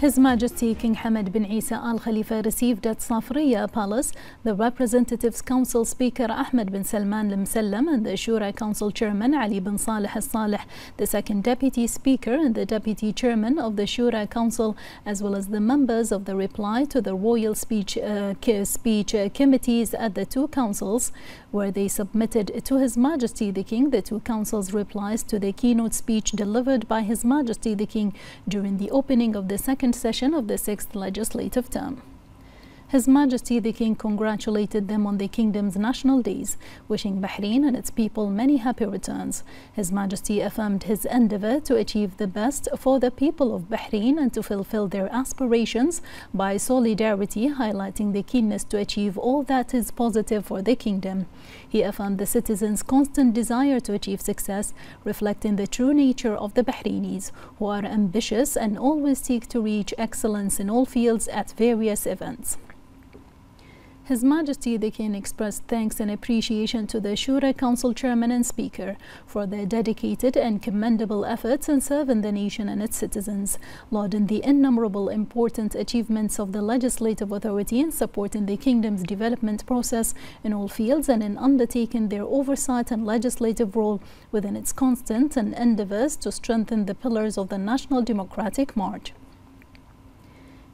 His Majesty King Hamad bin Isa Al Khalifa received at Safriya Palace the Representatives Council Speaker Ahmed bin Salman Al Msallam and the Shura Council Chairman Ali bin Saleh Al Saleh, the second Deputy Speaker and the Deputy Chairman of the Shura Council, as well as the members of the reply to the Royal Speech, uh, speech uh, Committees at the two councils, where they submitted to His Majesty the King the two councils' replies to the keynote speech delivered by His Majesty the King during the opening of the second session of the sixth legislative term. His Majesty the King congratulated them on the kingdom's national days, wishing Bahrain and its people many happy returns. His Majesty affirmed his endeavor to achieve the best for the people of Bahrain and to fulfill their aspirations by solidarity, highlighting the keenness to achieve all that is positive for the kingdom. He affirmed the citizens' constant desire to achieve success, reflecting the true nature of the Bahrainis, who are ambitious and always seek to reach excellence in all fields at various events. His Majesty the King expressed thanks and appreciation to the Shura Council Chairman and Speaker for their dedicated and commendable efforts in serving the nation and its citizens, lauding the innumerable important achievements of the Legislative Authority in supporting the Kingdom's development process in all fields and in undertaking their oversight and legislative role within its constant and endeavors to strengthen the pillars of the national democratic march.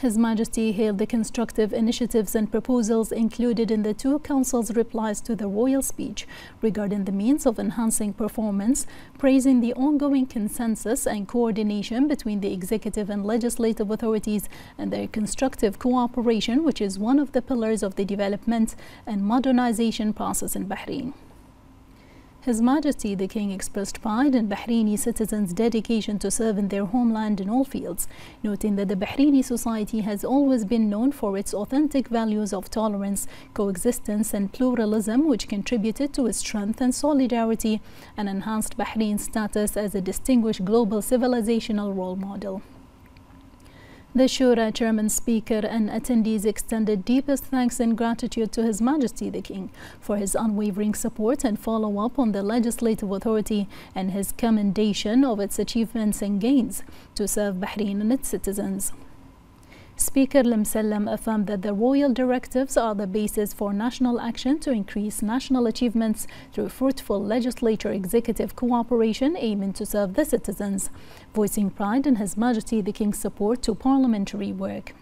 His Majesty hailed the constructive initiatives and proposals included in the two councils' replies to the royal speech regarding the means of enhancing performance, praising the ongoing consensus and coordination between the executive and legislative authorities and their constructive cooperation, which is one of the pillars of the development and modernization process in Bahrain. His Majesty the King expressed pride in Bahraini citizens' dedication to serving their homeland in all fields, noting that the Bahraini society has always been known for its authentic values of tolerance, coexistence, and pluralism, which contributed to its strength and solidarity and enhanced Bahrain's status as a distinguished global civilizational role model. The Shura chairman, speaker, and attendees extended deepest thanks and gratitude to His Majesty the King for his unwavering support and follow up on the legislative authority and his commendation of its achievements and gains to serve Bahrain and its citizens. Speaker Al Msallam affirmed that the royal directives are the basis for national action to increase national achievements through fruitful legislature executive cooperation aiming to serve the citizens, voicing pride in His Majesty the King's support to parliamentary work.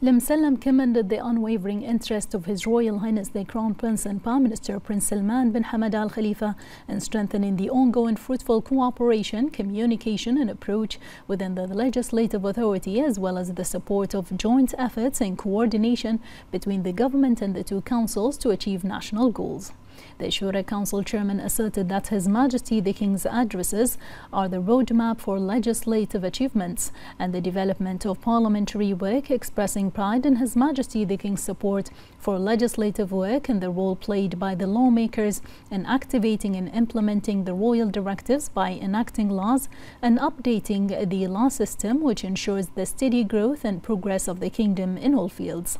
Al Msallam commended the unwavering interest of His Royal Highness the Crown Prince and Prime Minister Prince Salman bin Hamad Al Khalifa in strengthening the ongoing fruitful cooperation, communication, and approach within the legislative authority, as well as the support of joint efforts and coordination between the government and the two councils to achieve national goals. The Shura Council chairman asserted that His Majesty the King's addresses are the roadmap for legislative achievements and the development of parliamentary work, expressing pride in His Majesty the King's support for legislative work and the role played by the lawmakers in activating and implementing the royal directives by enacting laws and updating the law system, which ensures the steady growth and progress of the kingdom in all fields.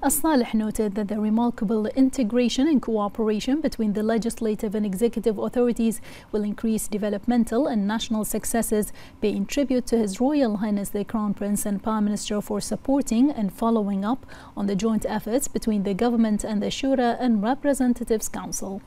As-Salih noted that the remarkable integration and cooperation between the legislative and executive authorities will increase developmental and national successes, paying tribute to His Royal Highness the Crown Prince and Prime Minister for supporting and following up on the joint efforts between the government and the Shura and Representatives Council.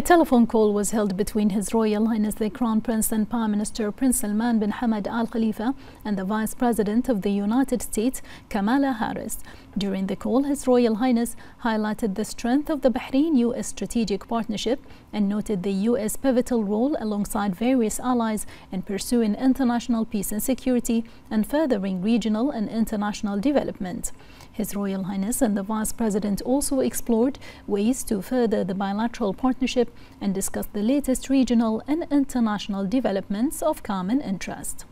A telephone call was held between His Royal Highness the Crown Prince and Prime Minister Prince Salman bin Hamad Al Khalifa and the Vice President of the United States, Kamala Harris. During the call, His Royal Highness highlighted the strength of the Bahrain US strategic partnership and noted the US pivotal role alongside various allies in pursuing international peace and security and furthering regional and international development. His Royal Highness and the Vice President also explored ways to further the bilateral partnership and discussed the latest regional and international developments of common interest.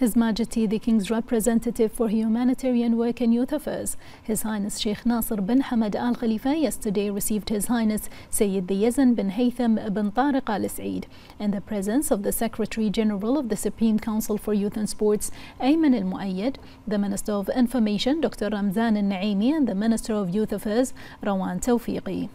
His Majesty the King's representative for humanitarian work and youth affairs, His Highness Sheikh Nasser bin Hamad Al Khalifa, yesterday received His Highness Sayyid Yazan bin Haytham bin Tariq Al Said in the presence of the Secretary General of the Supreme Council for Youth and Sports, Ayman Al Muayyad, the Minister of Information, Dr. Ramzan Al Naimi, and the Minister of Youth Affairs, Rawan Tawfiqi.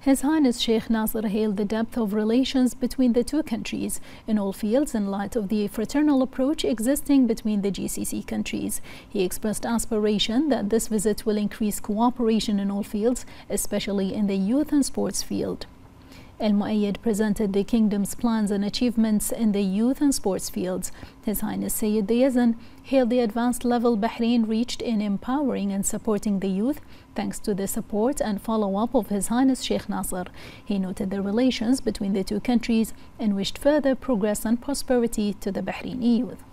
His Highness Sheikh Nasser hailed the depth of relations between the two countries in all fields in light of the fraternal approach existing between the GCC countries. He expressed aspiration that this visit will increase cooperation in all fields, especially in the youth and sports field. El Muayyad presented the kingdom's plans and achievements in the youth and sports fields. His Highness Sayyid Yazan hailed the advanced level Bahrain reached in empowering and supporting the youth thanks to the support and follow-up of His Highness Sheikh Nasser. He noted the relations between the two countries and wished further progress and prosperity to the Bahraini youth.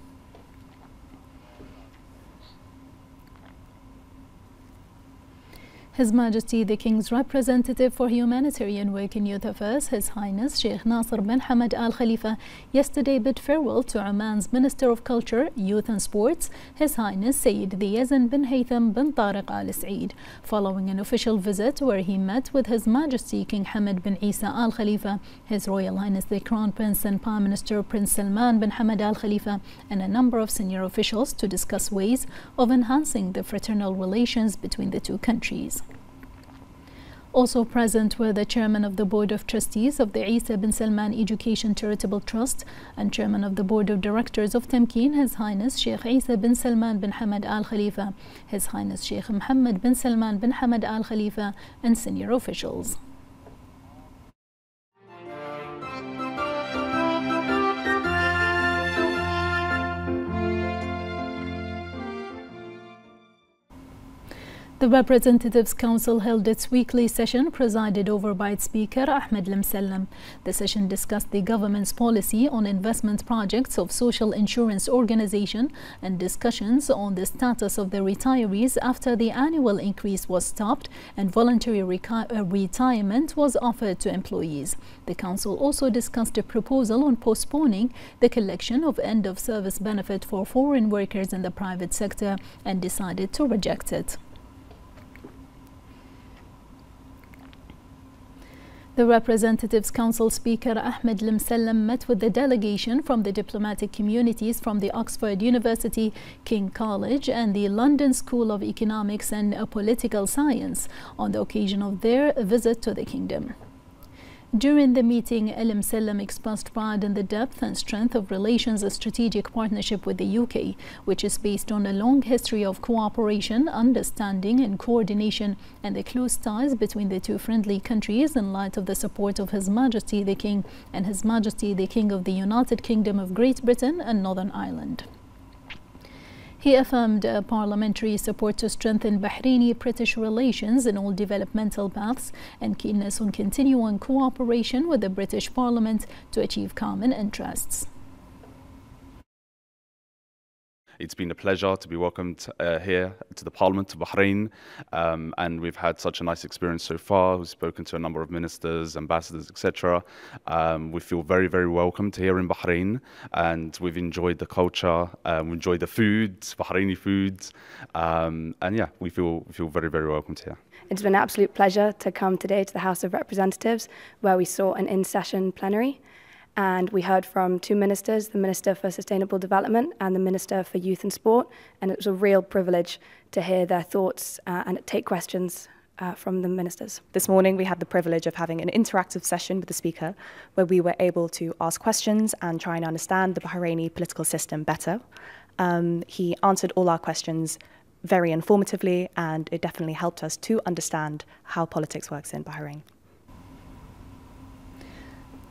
His Majesty the King's representative for humanitarian work in youth affairs, His Highness Sheikh Nasser bin Hamad Al Khalifa, yesterday bid farewell to Oman's Minister of Culture, Youth and Sports, His Highness Sayyid Yazan bin Haytham bin Tariq Al Said, following an official visit where he met with His Majesty King Hamad bin Isa Al Khalifa, His Royal Highness the Crown Prince and Prime Minister Prince Salman bin Hamad Al Khalifa, and a number of senior officials to discuss ways of enhancing the fraternal relations between the two countries. Also present were the chairman of the Board of Trustees of the Isa bin Salman Education Charitable Trust and chairman of the Board of Directors of Tamkeen, His Highness Sheikh Isa bin Salman bin Hamad Al Khalifa, His Highness Sheikh Mohammed bin Salman bin Hamad Al Khalifa, and senior officials. The Representatives Council held its weekly session presided over by its Speaker Ahmed Al Msallam. The session discussed the government's policy on investment projects of social insurance organization and discussions on the status of the retirees after the annual increase was stopped and voluntary uh, retirement was offered to employees. The council also discussed a proposal on postponing the collection of end-of-service benefit for foreign workers in the private sector and decided to reject it. The Representatives Council Speaker Ahmed Al Msallam met with the delegation from the diplomatic communities from the Oxford University, King College and the London School of Economics and Political Science on the occasion of their visit to the kingdom. During the meeting, Al Msallam expressed pride in the depth and strength of relations a strategic partnership with the UK, which is based on a long history of cooperation, understanding and coordination and the close ties between the two friendly countries in light of the support of His Majesty the King and His Majesty the King of the United Kingdom of Great Britain and Northern Ireland. He affirmed parliamentary support to strengthen Bahraini-British relations in all developmental paths and keenness on continuing cooperation with the British Parliament to achieve common interests. It's been a pleasure to be welcomed uh, here to the Parliament of Bahrain, um, and we've had such a nice experience so far. We've spoken to a number of ministers, ambassadors, etc. Um, we feel very, very welcomed here in Bahrain, and we've enjoyed the culture, um, we enjoyed the foods, Bahraini foods, um, and yeah, we feel we feel very, very welcomed here. It's been an absolute pleasure to come today to the House of Representatives, where we saw an in-session plenary and we heard from two ministers, the Minister for Sustainable Development and the Minister for Youth and Sport, and it was a real privilege to hear their thoughts uh, and take questions uh, from the ministers. This morning we had the privilege of having an interactive session with the Speaker where we were able to ask questions and try and understand the Bahraini political system better. Um, he answered all our questions very informatively, and it definitely helped us to understand how politics works in Bahrain.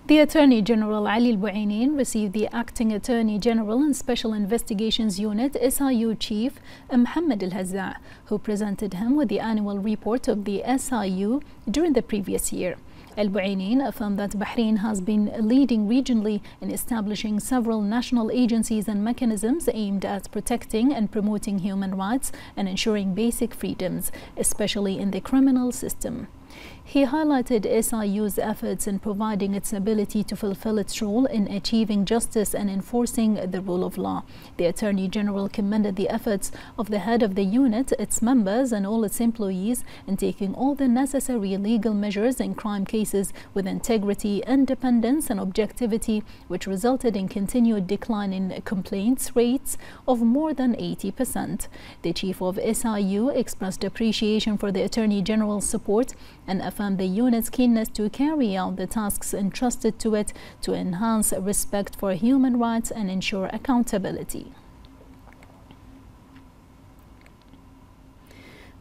The Attorney General Ali Al received the Acting Attorney General and Special Investigations Unit SIU Chief Mohammed Al Hazza, who presented him with the annual report of the SIU during the previous year. Al Buainin affirmed that Bahrain has been leading regionally in establishing several national agencies and mechanisms aimed at protecting and promoting human rights and ensuring basic freedoms, especially in the criminal system. He highlighted SIU's efforts in providing its ability to fulfill its role in achieving justice and enforcing the rule of law. The Attorney General commended the efforts of the head of the unit, its members, and all its employees in taking all the necessary legal measures in crime cases with integrity, independence, and objectivity, which resulted in continued decline in complaints rates of more than 80%. The chief of SIU expressed appreciation for the Attorney General's support and affirmed the unit's keenness to carry out the tasks entrusted to it to enhance respect for human rights and ensure accountability.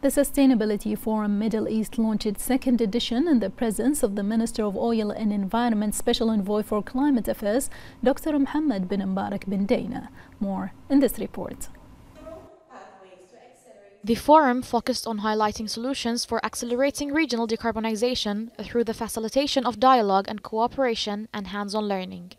The Sustainability Forum Middle East launched its second edition in the presence of the Minister of Oil and Environment Special Envoy for Climate Affairs, Dr. Mohammed bin Mbarak bin Daina. More in this report. The forum focused on highlighting solutions for accelerating regional decarbonization through the facilitation of dialogue and cooperation and hands-on learning.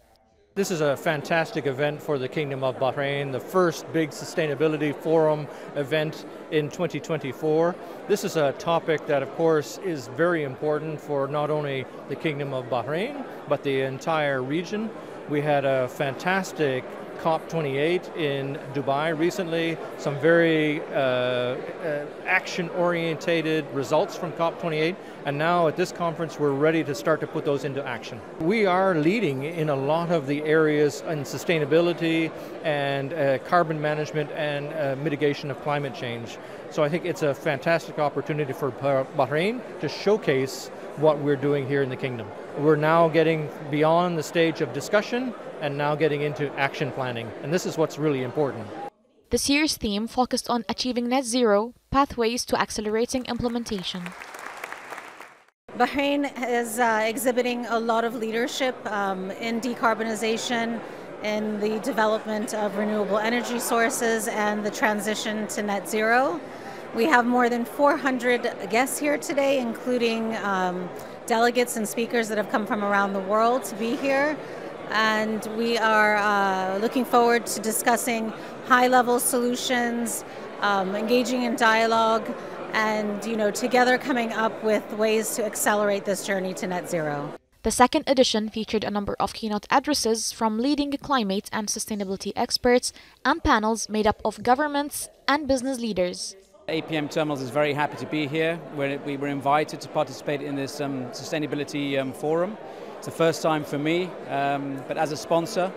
This is a fantastic event for the Kingdom of Bahrain, the first big sustainability forum event in 2024. This is a topic that, of course, is very important for not only the Kingdom of Bahrain, but the entire region. We had a fantastic COP28 in Dubai recently, some very uh, uh, action-orientated results from COP28, and now at this conference we're ready to start to put those into action. We are leading in a lot of the areas in sustainability and uh, carbon management and uh, mitigation of climate change. So I think it's a fantastic opportunity for Bahrain to showcase what we're doing here in the kingdom. We're now getting beyond the stage of discussion and now getting into action planning. And this is what's really important. This year's theme focused on achieving net zero, pathways to accelerating implementation. Bahrain is uh, exhibiting a lot of leadership um, in decarbonization, in the development of renewable energy sources, and the transition to net zero. We have more than 400 guests here today, including um, delegates and speakers that have come from around the world to be here and we are uh, looking forward to discussing high level solutions, um, engaging in dialogue, and you know, together coming up with ways to accelerate this journey to net zero. The second edition featured a number of keynote addresses from leading climate and sustainability experts and panels made up of governments and business leaders. APM Terminals is very happy to be here. We're, we were invited to participate in this um, sustainability um, forum. It's the first time for me, um, but as a sponsor,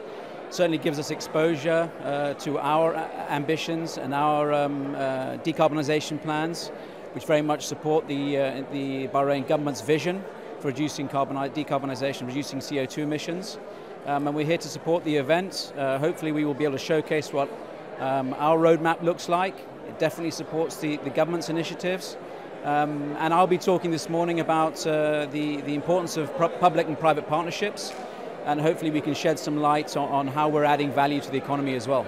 certainly gives us exposure uh, to our ambitions and our um, uh, decarbonisation plans, which very much support the, uh, the Bahrain government's vision for reducing carbon decarbonisation, reducing CO2 emissions. Um, and we're here to support the event. Uh, hopefully we will be able to showcase what um, our roadmap looks like. It definitely supports the, the government's initiatives. Um, and I'll be talking this morning about uh, the, the importance of public and private partnerships, and hopefully we can shed some light on, on how we're adding value to the economy as well.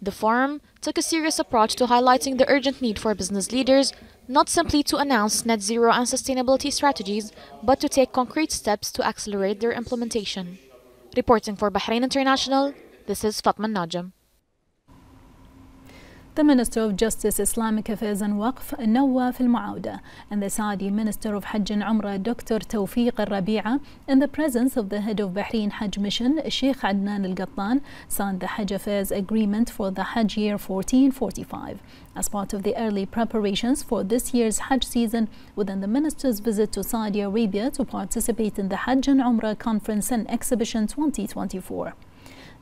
The forum took a serious approach to highlighting the urgent need for business leaders not simply to announce net zero and sustainability strategies, but to take concrete steps to accelerate their implementation. Reporting for Bahrain International, this is Fatma Najam. The Minister of Justice, Islamic Affairs and Waqf, Nawaf Al-Muawda, and the Saudi Minister of Hajj and Umrah, Dr. Tawfiq Al-Rabi'a, in the presence of the head of Bahrain Hajj Mission, Sheikh Adnan Al-Qattan, signed the Hajj Affairs Agreement for the Hajj year 1445 as part of the early preparations for this year's Hajj season within the minister's visit to Saudi Arabia to participate in the Hajj and Umrah Conference and Exhibition 2024.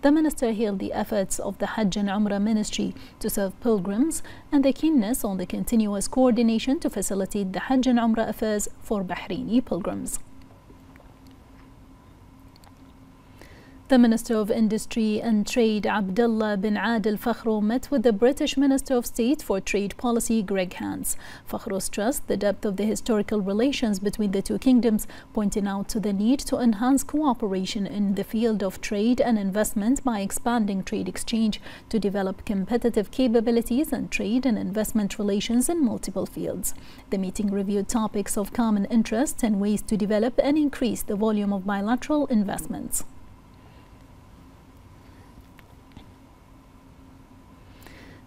The minister hailed the efforts of the Hajj and Umrah ministry to serve pilgrims and the keenness on the continuous coordination to facilitate the Hajj and Umrah affairs for Bahraini pilgrims. The Minister of Industry and Trade Abdullah bin Adil Fakhro met with the British Minister of State for Trade Policy Greg Hands. Fakhro stressed the depth of the historical relations between the two kingdoms, pointing out to the need to enhance cooperation in the field of trade and investment by expanding trade exchange to develop competitive capabilities and trade and investment relations in multiple fields. The meeting reviewed topics of common interest and ways to develop and increase the volume of bilateral investments.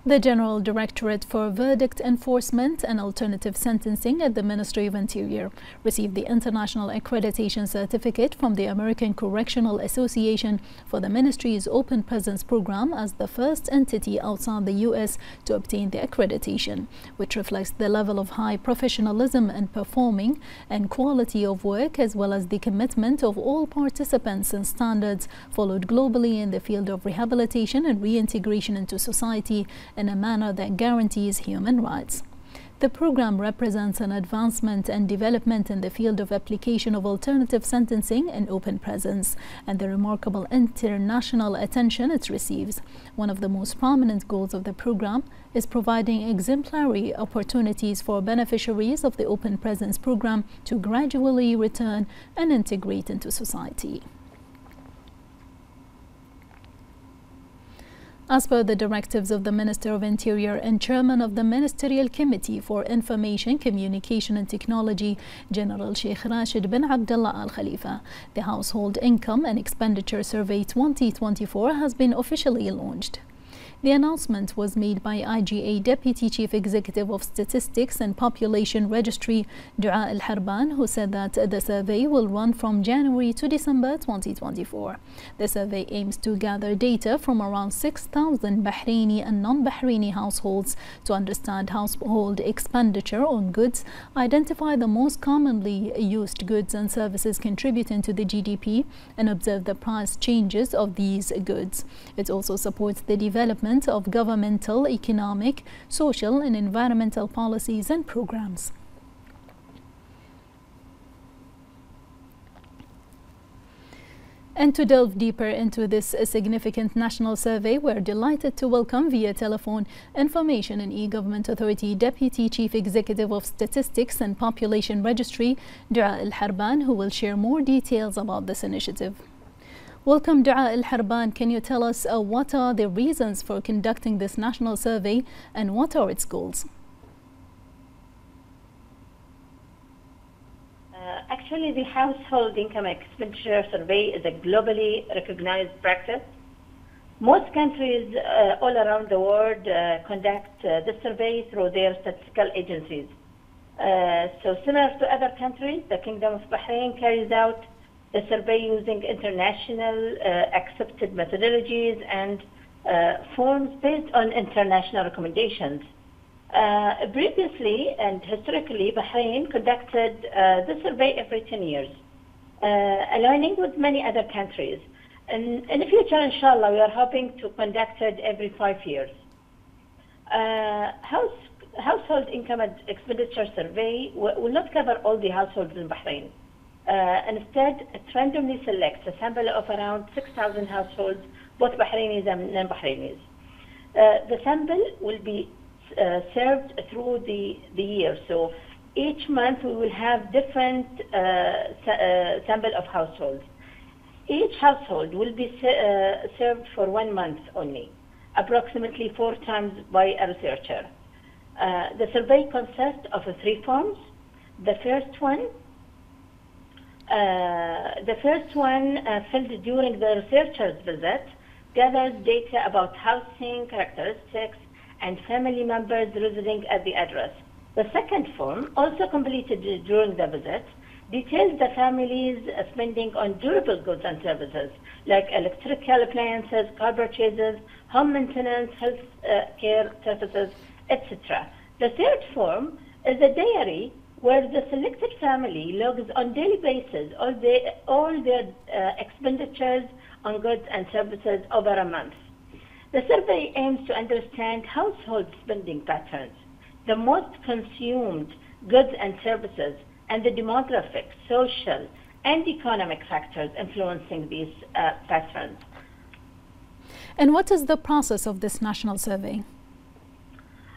The General Directorate for Verdict Enforcement and Alternative Sentencing at the Ministry of Interior received the International Accreditation Certificate from the American Correctional Association for the ministry's Open Prison Program as the first entity outside the U.S. to obtain the accreditation, which reflects the level of high professionalism and performing and quality of work as well as the commitment of all participants and standards followed globally in the field of rehabilitation and reintegration into society in a manner that guarantees human rights. The program represents an advancement and development in the field of application of alternative sentencing and open prison, and the remarkable international attention it receives. One of the most prominent goals of the program is providing exemplary opportunities for beneficiaries of the open prison program to gradually return and integrate into society. As per the directives of the Minister of Interior and Chairman of the Ministerial Committee for Information, Communication and Technology, General Sheikh Rashid bin Abdullah Al Khalifa, the Household Income and Expenditure Survey 2024 has been officially launched. The announcement was made by IGA Deputy Chief Executive of Statistics and Population Registry, Dua Al Harban, who said that the survey will run from January to December 2024. The survey aims to gather data from around 6,000 Bahraini and non-Bahraini households to understand household expenditure on goods, identify the most commonly used goods and services contributing to the GDP, and observe the price changes of these goods. It also supports the development of governmental, economic, social and environmental policies and programs. And to delve deeper into this significant national survey, we're delighted to welcome via telephone Information and E-Government Authority Deputy Chief Executive of Statistics and Population Registry, Dua Al Harban, who will share more details about this initiative. Welcome, Dua Al Harban. Can you tell us uh, what are the reasons for conducting this national survey and what are its goals? Uh, actually, the household income expenditure survey is a globally recognized practice. Most countries uh, all around the world uh, conduct uh, survey through their statistical agencies. Uh, so, similar to other countries, the Kingdom of Bahrain carries out the survey using international uh, accepted methodologies and uh, forms based on international recommendations. Uh, previously and historically, Bahrain conducted the survey every 10 years, aligning with many other countries. And in the future, inshallah, we are hoping to conduct it every five years. Uh, house, household income and expenditure survey will not cover all the households in Bahrain. Uh, instead, it randomly selects a sample of around 6,000 households, both Bahrainis and non-Bahrainis. Uh, the sample will be uh, served through the, the year. So each month we will have different uh, sa uh, sample of households. Each household will be uh, served for one month only, approximately four times by a researcher. the survey consists of three forms. The first one the first one, uh, filled during the researcher's visit, gathers data about housing characteristics and family members residing at the address. The second form, also completed during the visit, details the family's spending on durable goods and services like electrical appliances, car purchases, home maintenance, health uh, care services, etc. The third form is a diary where the selected family logs on daily basis all, the, all their uh, expenditures on goods and services over a month. The survey aims to understand household spending patterns, the most consumed goods and services, and the demographic, social, and economic factors influencing these uh, patterns. And what is the process of this national survey?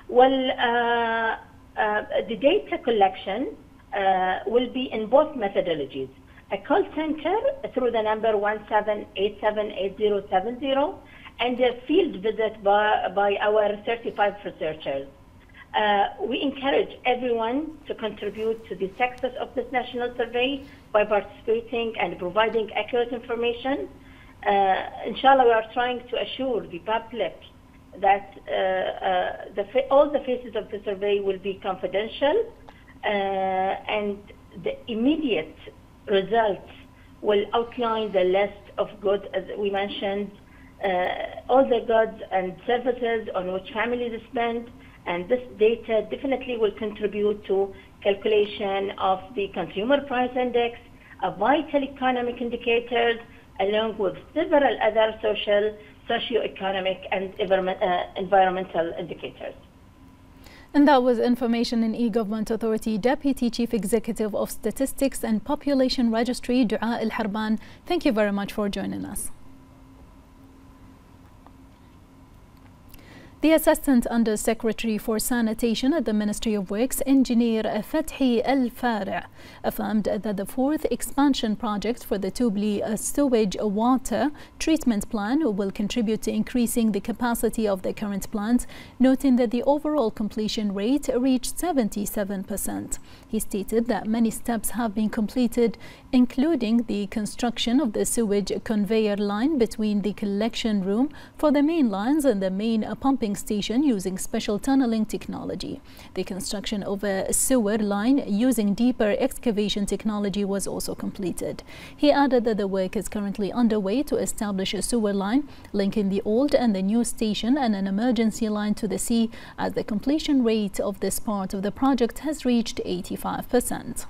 Well, uh, the data collection uh, will be in both methodologies. A call center through the number 17878070 and a field visit by, by our 35 researchers. Uh, we encourage everyone to contribute to the success of this national survey by participating and providing accurate information. Uh, inshallah, we are trying to assure the public that uh, uh the all the phases of the survey will be confidential uh, and the immediate results will outline the list of goods, as we mentioned, all the goods and services on which families spend, and this data definitely will contribute to calculation of the consumer price index, a vital economic indicators, along with several other social, socio-economic, and uh, environmental indicators. And that was information in e-Government Authority Deputy Chief Executive of Statistics and Population Registry, Dua El Harban. Thank you very much for joining us. The Assistant Under Secretary for Sanitation at the Ministry of Works, Engineer Fethi El Fari, affirmed that the fourth expansion project for the Tubli sewage water treatment plan will contribute to increasing the capacity of the current plant, noting that the overall completion rate reached 77%. He stated that many steps have been completed, including the construction of the sewage conveyor line between the collection room for the main lines and the main pumping pumping station using special tunneling technology. The construction of a sewer line using deeper excavation technology was also completed. He added that the work is currently underway to establish a sewer line linking the old and the new station and an emergency line to the sea as the completion rate of this part of the project has reached 85 percent.